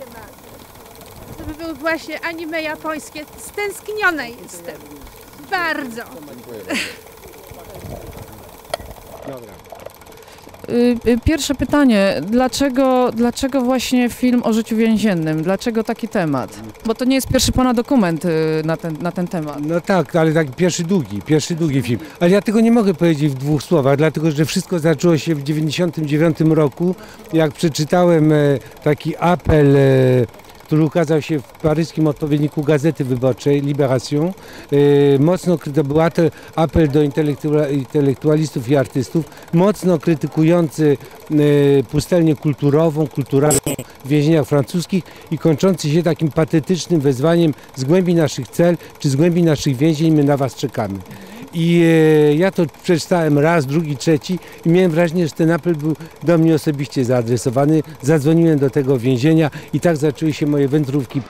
się marzy. To by były właśnie anime japońskie. Stęskniona jestem. Bardzo. Y, Pierwsze pytanie, dlaczego, dlaczego właśnie film o życiu więziennym? Dlaczego taki temat? Bo to nie jest pierwszy pana dokument y, na ten, na ten temat. No tak, ale taki pierwszy długi, pierwszy długi film. Ale ja tego nie mogę powiedzieć w dwóch słowach, dlatego że wszystko zaczęło się w 1999 roku, jak przeczytałem e, taki apel, e, który ukazał się w paryskim odpowiedniku Gazety Wyborczej, Libération. E, Mocno, to był apel, do intelektua- intelektualistów i artystów, mocno krytykujący e, pustelnię kulturową, kulturalną w więzieniach francuskich i kończący się takim patetycznym wezwaniem z głębi naszych cel, czy z głębi naszych więzień my na was czekamy. I e, ja to przeczytałem raz, drugi, trzeci i miałem wrażenie, że ten apel był do mnie osobiście zaadresowany. Zadzwoniłem do tego więzienia i tak zaczęły się moje wędrówki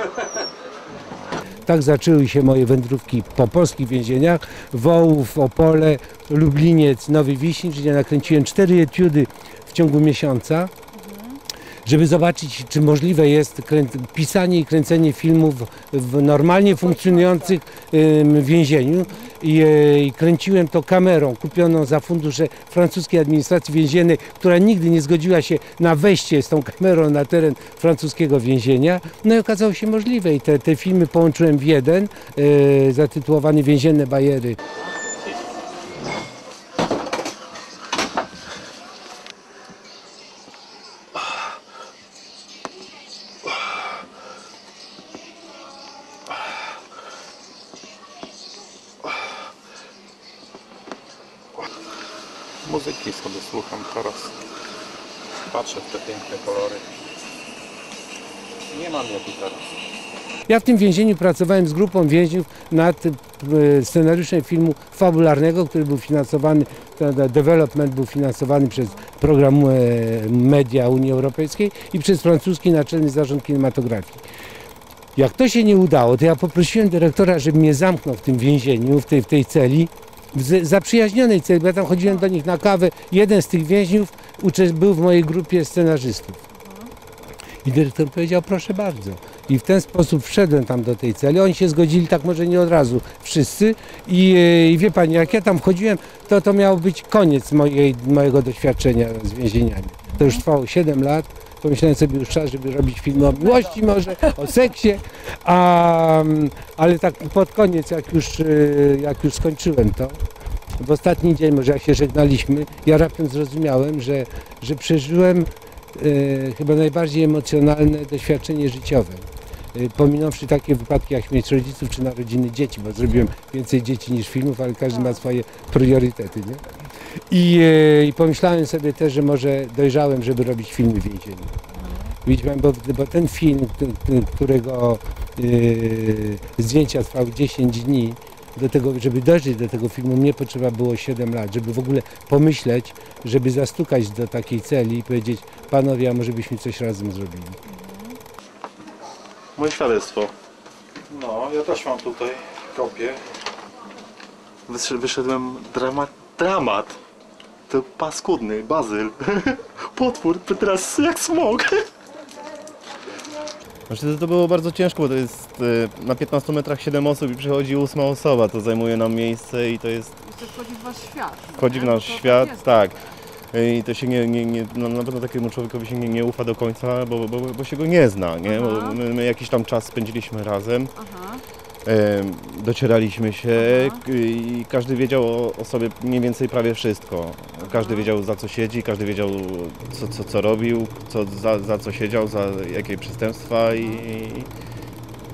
Tak zaczęły się moje wędrówki po polskich więzieniach. Wołów, Opole, Lubliniec, Nowy Wiśnicz, gdzie nakręciłem cztery etiudy w ciągu miesiąca, żeby zobaczyć, czy możliwe jest pisanie i kręcenie filmów w normalnie funkcjonujących ym, więzieniu. I, e, I kręciłem to kamerą kupioną za fundusze francuskiej administracji więziennej, która nigdy nie zgodziła się na wejście z tą kamerą na teren francuskiego więzienia. No i okazało się możliwe i te, te filmy połączyłem w jeden, e, zatytułowany Więzienne Bajery. Muzyki sobie słucham teraz. Patrzę w te piękne kolory. Nie mam jak. Ja w tym więzieniu pracowałem z grupą więźniów nad e, scenariuszem filmu fabularnego, który był finansowany, development był finansowany przez program e, Media Unii Europejskiej i przez francuski Naczelny Zarząd Kinematografii. Jak to się nie udało, to ja poprosiłem dyrektora, żeby mnie zamknął w tym więzieniu, w tej, w tej celi, w zaprzyjaźnionej celi, bo ja tam chodziłem do nich na kawę. Jeden z tych więźniów był w mojej grupie scenarzystów. I dyrektor powiedział, proszę bardzo. I w ten sposób wszedłem tam do tej celi. Oni się zgodzili, tak może nie od razu wszyscy. I, e, i wie pani, jak ja tam chodziłem, to to miał być koniec mojej, mojego doświadczenia z więzieniami. To już trwało 7 lat. Pomyślałem sobie już czas, żeby robić filmy o miłości może, o seksie, a, mm, ale tak pod koniec, jak już, e, jak już skończyłem to, w ostatni dzień, może jak się żegnaliśmy, ja raptem zrozumiałem, że, że przeżyłem e, chyba najbardziej emocjonalne doświadczenie życiowe. E, Pominąwszy takie wypadki jak śmierć rodziców czy narodziny dzieci, bo zrobiłem więcej dzieci niż filmów, ale każdy ma swoje priorytety. Nie? I, e, I pomyślałem sobie też, że może dojrzałem, żeby robić filmy więzienne. Widziałem, bo, bo ten film, którego e, zdjęcia trwały 10 dni, do tego, żeby dojrzeć do tego filmu, mnie potrzeba było 7 lat, żeby w ogóle pomyśleć, żeby zastukać do takiej celi i powiedzieć, panowie, a może byśmy coś razem zrobili. Moje świadectwo. No, ja też mam tutaj kopię. Wysz- Wyszedłem dramat. Dramat. To paskudny, bazyl. Potwór, teraz jak smog. Znaczy to, to było bardzo ciężko, bo to jest e, na 15 metrach 7 osób i przychodzi ósma osoba, to zajmuje nam miejsce i to jest, Jeszcze wchodzi w wasz świat. wchodzi w nie? nasz To- to świat, jest. tak. E, I to się nie, nie, nie no, na pewno takiemu człowiekowi się nie, nie ufa do końca, bo, bo, bo się go nie zna, nie? Bo my, my jakiś tam czas spędziliśmy razem, Aha. e, docieraliśmy się Aha. i każdy wiedział o, o sobie mniej więcej prawie wszystko. Każdy wiedział za co siedzi, każdy wiedział co, co, co robił, co, za, za co siedział, za jakie przestępstwa i,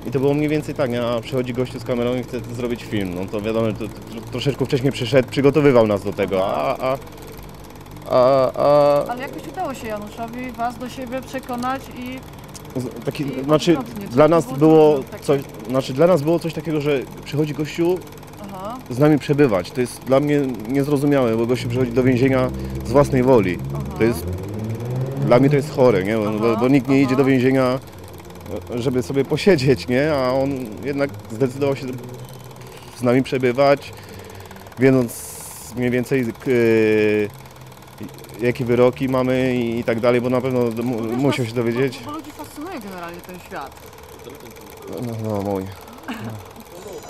i to było mniej więcej tak, nie? a przychodzi gościu z kamerą i chce zrobić film, no to wiadomo, to, to, troszeczkę wcześniej przyszedł, przygotowywał nas do tego, a, a, a, a Ale jakoś udało się Januszowi was do siebie przekonać i taki, I znaczy odwrotnie, dla nas było było trudno takie- coś, znaczy dla nas było coś takiego, że przychodzi gościu aha, z nami przebywać, to jest dla mnie niezrozumiałe, bo gościu przychodzi do więzienia z własnej woli, aha. to jest, dla mnie to jest chore, nie? Bo, bo, bo nikt nie Aha, idzie do więzienia, żeby sobie posiedzieć, nie? A on jednak zdecydował się z nami przebywać, wiedząc mniej więcej k- jakie wyroki mamy i tak dalej, bo na pewno mu, musiał się dowiedzieć. Bo ludzi fascynuje generalnie ten świat. No, no mój.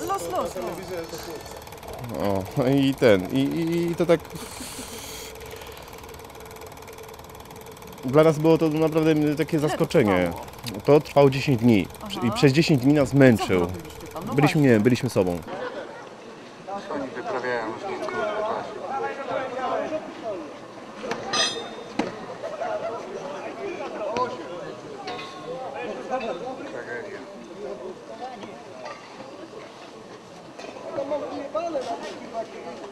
Los, los, O, no i ten, i, i, i to tak... Dla nas było to naprawdę takie zaskoczenie. To trwało 10 dni i przez 10 dni nas męczył. No Byliśmy, nie, byliśmy sobą. Oni wyprawiają różnie, Gracias.